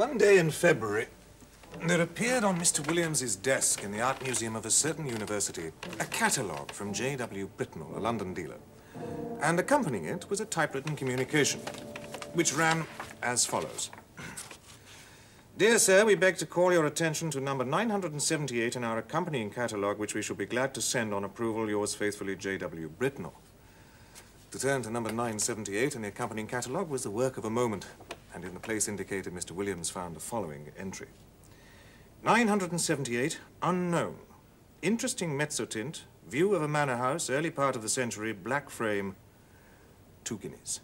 One day in February, there appeared on Mr. Williams's desk in the Art Museum of a certain university a catalogue from J.W. Britnell, a London dealer. And accompanying it was a typewritten communication, which ran as follows. Dear sir, we beg to call your attention to number 978 in our accompanying catalogue, which we shall be glad to send on approval. Yours faithfully, J.W. Britnell. To turn to number 978 in the accompanying catalogue was the work of a moment, and in the place indicated, Mr. Williams found the following entry. 978, unknown. Interesting mezzotint, view of a manor house, early part of the century, black frame, two guineas.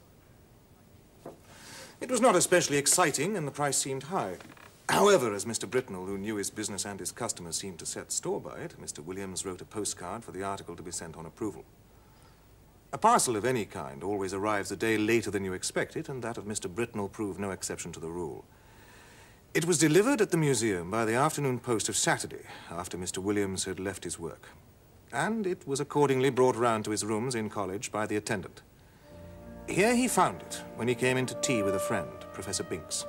It was not especially exciting, and the price seemed high. However, as Mr. Britnell, who knew his business and his customers, seemed to set store by it, Mr. Williams wrote a postcard for the article to be sent on approval. A parcel of any kind always arrives a day later than you expect it, and that of Mr. Britnell proved no exception to the rule. It was delivered at the museum by the afternoon post of Saturday, after Mr. Williams had left his work. And it was accordingly brought round to his rooms in college by the attendant. Here he found it when he came in to tea with a friend, Professor Binks.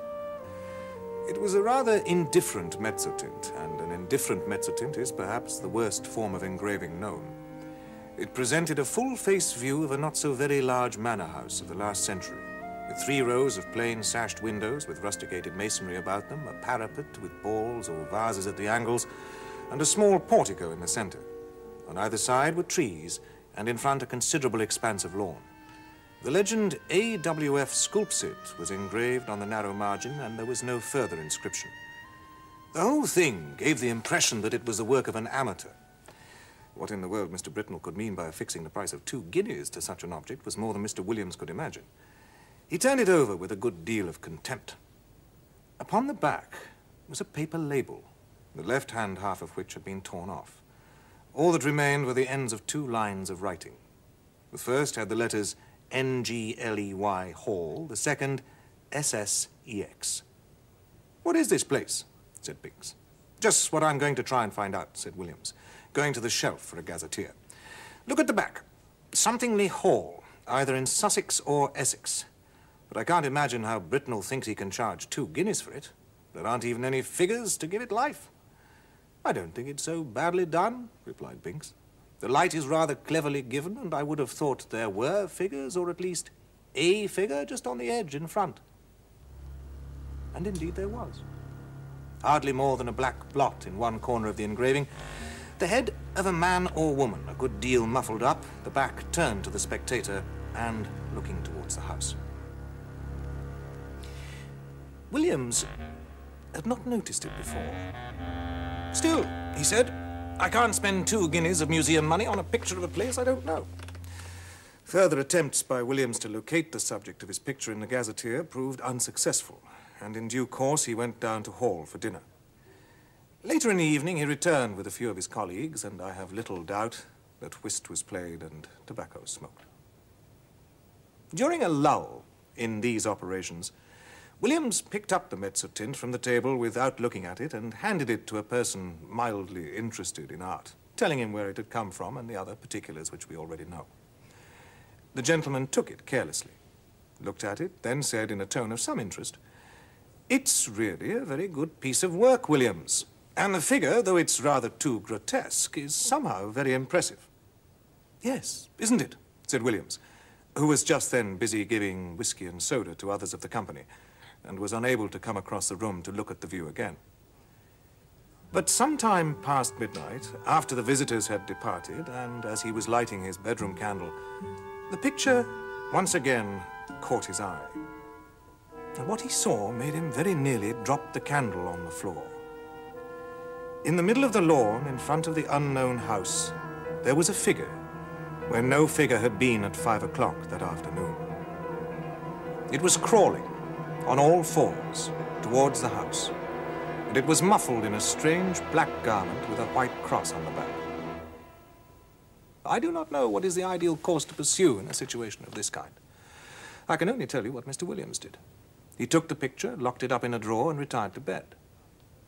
It was a rather indifferent mezzotint, and an indifferent mezzotint is perhaps the worst form of engraving known. It presented a full-face view of a not-so-very large manor house of the last century, with three rows of plain sashed windows with rusticated masonry about them, a parapet with balls or vases at the angles, and a small portico in the center. On either side were trees, and in front a considerable expanse of lawn. The legend AWF Sculpsit was engraved on the narrow margin, and there was no further inscription. The whole thing gave the impression that it was the work of an amateur. What in the world Mr. Britnell could mean by affixing the price of two guineas to such an object was more than Mr. Williams could imagine. He turned it over with a good deal of contempt. Upon the back was a paper label, the left-hand half of which had been torn off. All that remained were the ends of two lines of writing. The first had the letters N-G-L-E-Y Hall, the second S-S-E-X. What is this place? said Binks. Just what I'm going to try and find out, said Williams, going to the shelf for a gazetteer. Look at the back. Somethingly Hall, either in Sussex or Essex. But I can't imagine how Britnell thinks he can charge two guineas for it. There aren't even any figures to give it life. I don't think it's so badly done, replied Binks. The light is rather cleverly given, and I would have thought there were figures, or at least a figure just on the edge in front. And indeed there was. Hardly more than a black blot in one corner of the engraving. The head of a man or woman, a good deal muffled up, the back turned to the spectator and looking towards the house. Williams had not noticed it before. Still, he said, I can't spend two guineas of museum money on a picture of a place I don't know. Further attempts by Williams to locate the subject of his picture in the Gazetteer proved unsuccessful, and in due course he went down to Hall for dinner. Later in the evening he returned with a few of his colleagues, and I have little doubt that whist was played and tobacco smoked. During a lull in these operations, Williams picked up the mezzotint from the table without looking at it and handed it to a person mildly interested in art, telling him where it had come from and the other particulars which we already know. The gentleman took it carelessly, looked at it, then said in a tone of some interest, It's really a very good piece of work, Williams. And the figure, though it's rather too grotesque, is somehow very impressive. Yes, isn't it? said Williams, who was just then busy giving whiskey and soda to others of the company and was unable to come across the room to look at the view again. But some time past midnight, after the visitors had departed, and as he was lighting his bedroom candle, the picture once again caught his eye. And what he saw made him very nearly drop the candle on the floor. In the middle of the lawn, in front of the unknown house, there was a figure where no figure had been at five o'clock that afternoon. It was crawling on all fours towards the house, and it was muffled in a strange black garment with a white cross on the back. I do not know what is the ideal course to pursue in a situation of this kind. I can only tell you what Mr. Williams did. He took the picture, locked it up in a drawer, and retired to bed.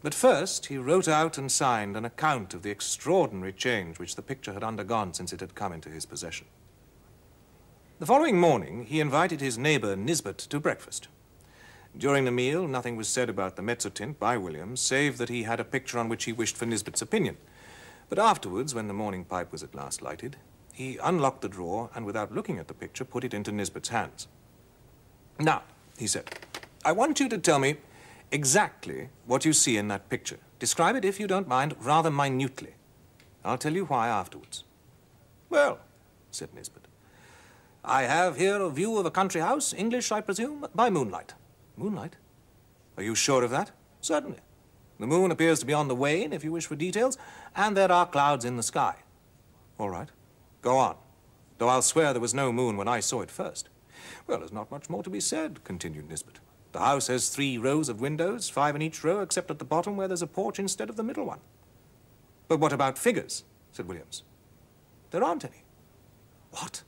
But first, he wrote out and signed an account of the extraordinary change which the picture had undergone since it had come into his possession. The following morning, he invited his neighbor Nisbet to breakfast. During the meal, nothing was said about the mezzotint by Williams, save that he had a picture on which he wished for Nisbet's opinion. But afterwards, when the morning pipe was at last lighted, he unlocked the drawer and, without looking at the picture, put it into Nisbet's hands. Now, he said, I want you to tell me exactly what you see in that picture. Describe it, if you don't mind, rather minutely. I'll tell you why afterwards. Well, said Nisbet, I have here a view of a country house, English, I presume, by moonlight. Moonlight? Are you sure of that? Certainly. The moon appears to be on the wane, if you wish for details, and there are clouds in the sky. All right. Go on. Though I'll swear there was no moon when I saw it first. Well, there's not much more to be said, continued Nisbet. The house has three rows of windows, five in each row, except at the bottom where there's a porch instead of the middle one. But what about figures? said Williams. There aren't any. What?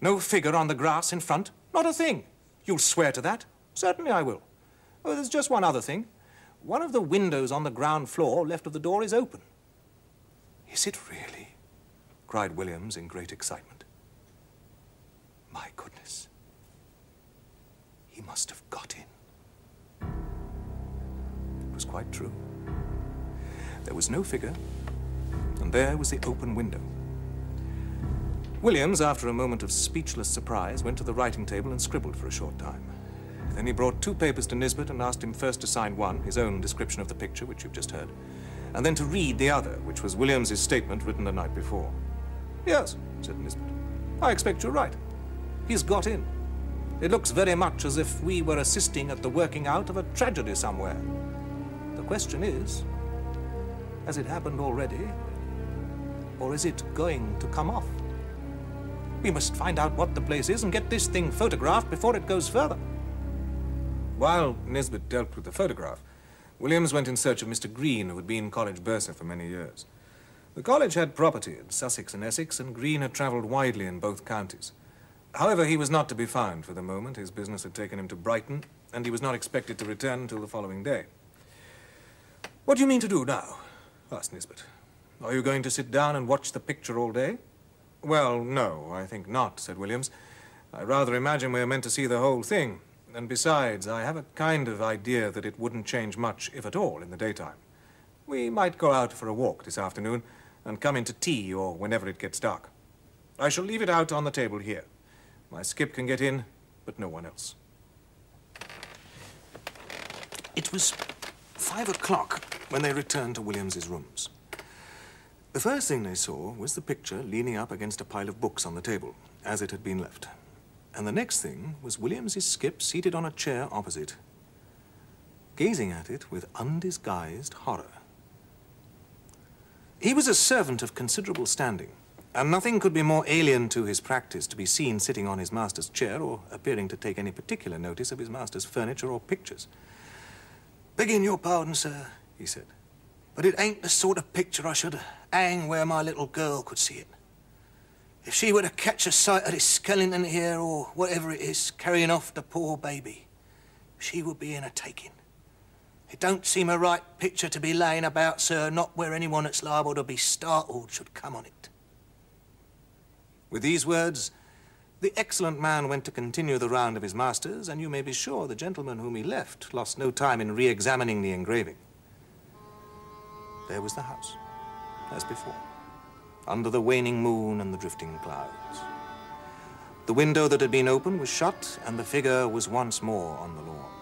No figure on the grass in front? Not a thing. You'll swear to that? Certainly I will. Oh, there's just one other thing. One of the windows on the ground floor left of the door is open. Is it really? cried Williams in great excitement. My goodness. Must have got in. It was quite true. There was no figure, and there was the open window. Williams, after a moment of speechless surprise, went to the writing table and scribbled for a short time. Then he brought two papers to Nisbet and asked him first to sign one, his own description of the picture, which you've just heard, and then to read the other, which was Williams's statement written the night before. Yes, said Nisbet. I expect you're right. He's got in. It looks very much as if we were assisting at the working out of a tragedy somewhere. The question is, has it happened already? Or is it going to come off? We must find out what the place is and get this thing photographed before it goes further. While Nisbet dealt with the photograph, Williams went in search of Mr. Green, who had been college bursar for many years. The college had property in Sussex and Essex, and Green had travelled widely in both counties. However, he was not to be found for the moment. His business had taken him to Brighton, and he was not expected to return until the following day. What do you mean to do now? asked Nisbet. Are you going to sit down and watch the picture all day? Well, no, I think not, said Williams. I rather imagine we're meant to see the whole thing. And besides, I have a kind of idea that it wouldn't change much, if at all, in the daytime. We might go out for a walk this afternoon and come into tea or whenever it gets dark. I shall leave it out on the table here. My skip can get in, but no one else. It was five o'clock when they returned to Williams's rooms. The first thing they saw was the picture leaning up against a pile of books on the table, as it had been left. And the next thing was Williams's skip seated on a chair opposite, gazing at it with undisguised horror. He was a servant of considerable standing, and nothing could be more alien to his practice to be seen sitting on his master's chair or appearing to take any particular notice of his master's furniture or pictures. Begging your pardon, sir, he said, but it ain't the sort of picture I should hang where my little girl could see it. If she were to catch a sight of this skeleton here, or whatever it is, carrying off the poor baby, she would be in a taking. It don't seem a right picture to be laying about, sir, not where anyone that's liable to be startled should come on it. With these words, the excellent man went to continue the round of his masters, and you may be sure the gentleman whom he left lost no time in re-examining the engraving. There was the house, as before under the waning moon and the drifting clouds. The window that had been open was shut, and the figure was once more on the lawn.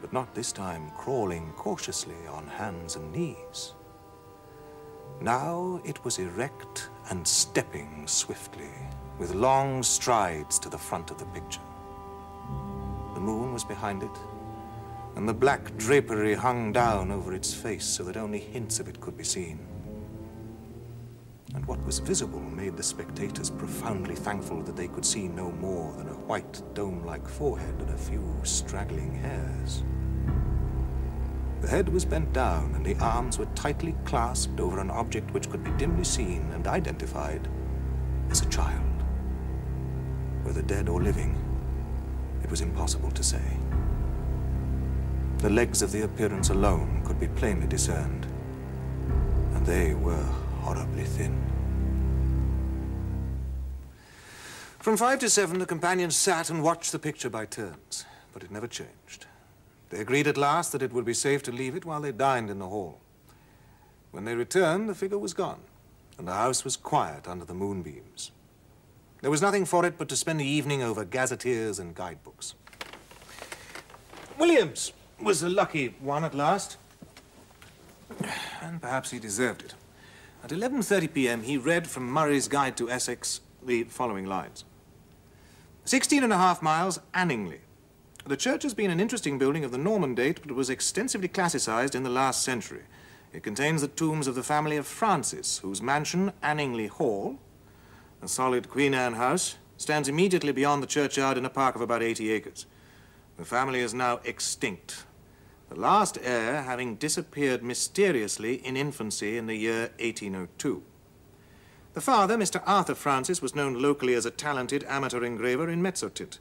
But not this time crawling cautiously on hands and knees. Now it was erect and stepping swiftly, with long strides to the front of the picture. The moon was behind it, and the black drapery hung down over its face so that only hints of it could be seen and what was visible made the spectators profoundly thankful that they could see no more than a white dome-like forehead and a few straggling hairs. The head was bent down and the arms were tightly clasped over an object which could be dimly seen and identified as a child. Whether dead or living, it was impossible to say. The legs of the appearance alone could be plainly discerned, and they were horribly thin. From five to seven, the companions sat and watched the picture by turns, but it never changed. They agreed at last that it would be safe to leave it while they dined in the hall. When they returned, the figure was gone, and the house was quiet under the moonbeams. There was nothing for it but to spend the evening over gazetteers and guidebooks. Williams was the lucky one at last. And perhaps he deserved it. At 11.30 p.m., he read from Murray's Guide to Essex the following lines. 16 and a half miles, Anningley. The church has been an interesting building of the Norman date, but was extensively classicized in the last century. It contains the tombs of the family of Francis, whose mansion, Anningley Hall, a solid Queen Anne house, stands immediately beyond the churchyard in a park of about 80 acres. The family is now extinct, the last heir having disappeared mysteriously in infancy in the year 1802. The father, Mr. Arthur Francis, was known locally as a talented amateur engraver in Mezzotint.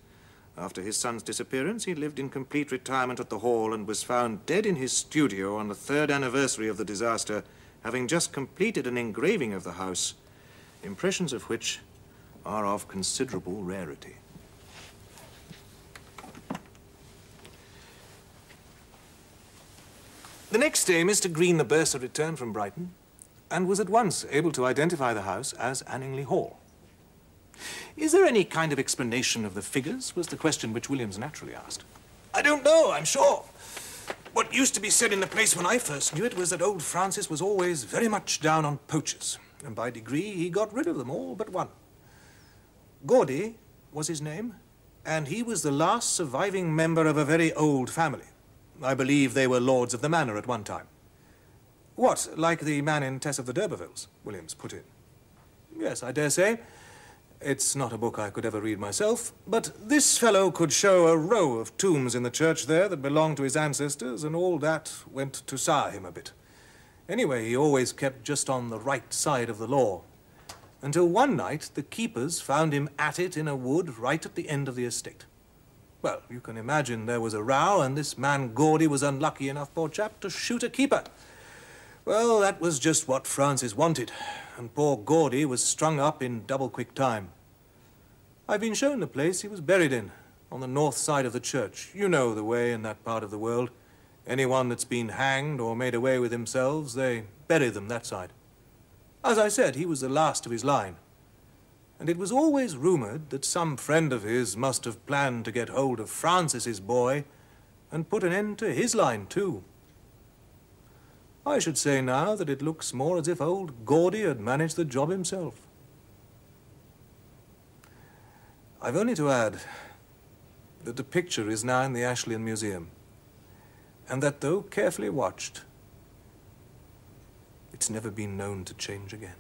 After his son's disappearance, he lived in complete retirement at the Hall and was found dead in his studio on the third anniversary of the disaster, having just completed an engraving of the house, impressions of which are of considerable rarity. The next day, Mr. Green the bursar returned from Brighton and was at once able to identify the house as Anningley Hall. Is there any kind of explanation of the figures, was the question which Williams naturally asked. I don't know, I'm sure. What used to be said in the place when I first knew it was that old Francis was always very much down on poachers, and by degree he got rid of them all but one. Gawdy was his name, and he was the last surviving member of a very old family. I believe they were lords of the manor at one time. What, like the man in Tess of the D'Urbervilles? Williams put in. Yes, I dare say. It's not a book I could ever read myself, but this fellow could show a row of tombs in the church there that belonged to his ancestors, and all that went to sour him a bit. Anyway, he always kept just on the right side of the law, until one night the keepers found him at it in a wood right at the end of the estate. Well, you can imagine there was a row, and this man Gawdy was unlucky enough, poor chap, to shoot a keeper. Well, that was just what Francis wanted and poor Gawdy was strung up in double quick time. I've been shown the place he was buried in, on the north side of the church. You know the way in that part of the world. Anyone that's been hanged or made away with themselves, they bury them that side. As I said, he was the last of his line. And it was always rumored that some friend of his must have planned to get hold of Francis's boy and put an end to his line, too. I should say now that it looks more as if old Gawdy had managed the job himself. I've only to add that the picture is now in the Ashleian Museum, and that though carefully watched, it's never been known to change again.